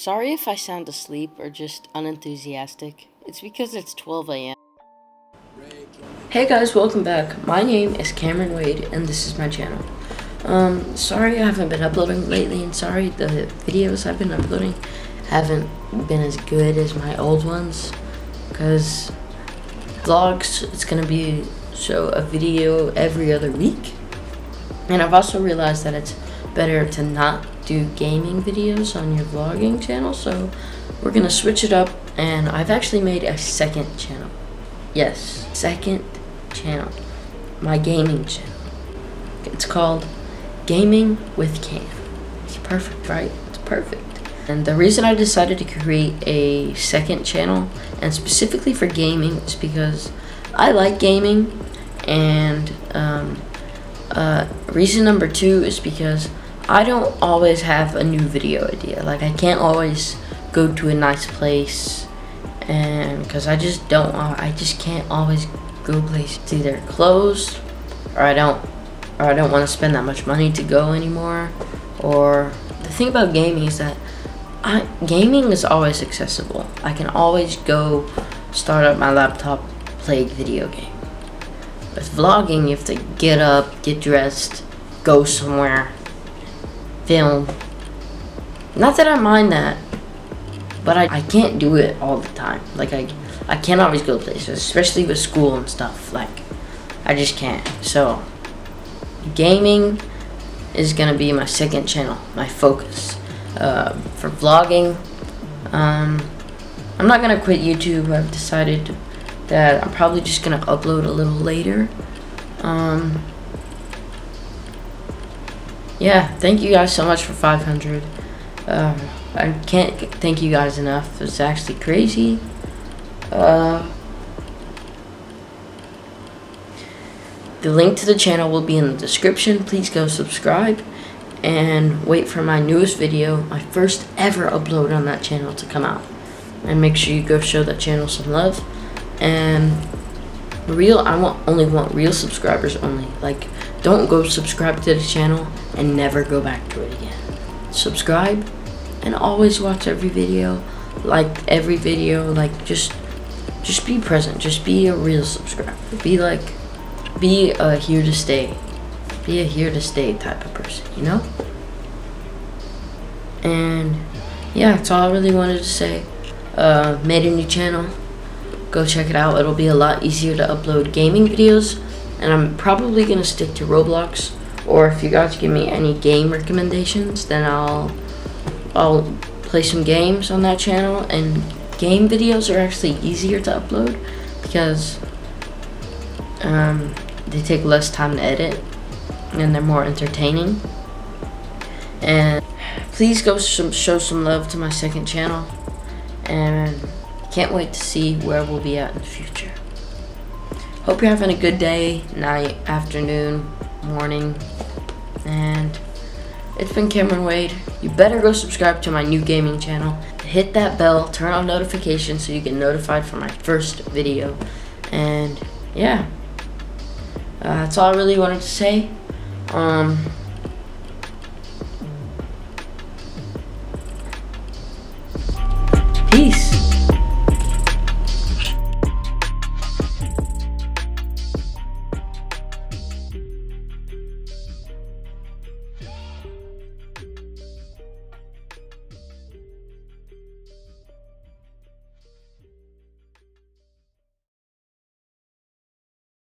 Sorry if I sound asleep or just unenthusiastic. It's because it's 12 a.m. Hey guys, welcome back. My name is Cameron Wade, and this is my channel. Um, sorry I haven't been uploading lately, and sorry the videos I've been uploading haven't been as good as my old ones, because vlogs, it's gonna be show a video every other week, and I've also realized that it's better to not do gaming videos on your vlogging channel, so we're gonna switch it up, and I've actually made a second channel. Yes, second channel, my gaming channel. It's called Gaming with Cam. It's perfect, right? It's perfect. And the reason I decided to create a second channel, and specifically for gaming, is because I like gaming, and um, uh, reason number two is because I don't always have a new video idea. Like I can't always go to a nice place and because I just don't I just can't always go places. It's either closed or I don't or I don't want to spend that much money to go anymore or the thing about gaming is that I, gaming is always accessible. I can always go start up my laptop, play video game. With vlogging, you have to get up, get dressed, go somewhere, film. Not that I mind that, but I, I can't do it all the time. Like I, I can't always go places, especially with school and stuff. Like, I just can't. So, gaming is gonna be my second channel, my focus. Uh, for vlogging, um, I'm not gonna quit YouTube. I've decided that I'm probably just gonna upload a little later. Um, yeah, thank you guys so much for 500. Uh, I can't thank you guys enough. It's actually crazy. Uh, the link to the channel will be in the description. Please go subscribe and wait for my newest video, my first ever upload on that channel to come out. And make sure you go show that channel some love. And real, I want only want real subscribers only. Like, don't go subscribe to the channel and never go back to it again. Subscribe and always watch every video. Like every video, like just just be present. Just be a real subscriber. Be like be a here to stay. Be a here to stay type of person, you know? And yeah, that's all I really wanted to say. Uh, made a new channel. Go check it out. It'll be a lot easier to upload gaming videos. And I'm probably to stick to Roblox or if you guys give me any game recommendations, then I'll I'll play some games on that channel. And game videos are actually easier to upload because um, they take less time to edit and they're more entertaining. And please go some, show some love to my second channel. And can't wait to see where we'll be at in the future. Hope you're having a good day, night, afternoon, morning, and it's been Cameron Wade. You better go subscribe to my new gaming channel. Hit that bell, turn on notifications so you get notified for my first video. And yeah, uh, that's all I really wanted to say. Um,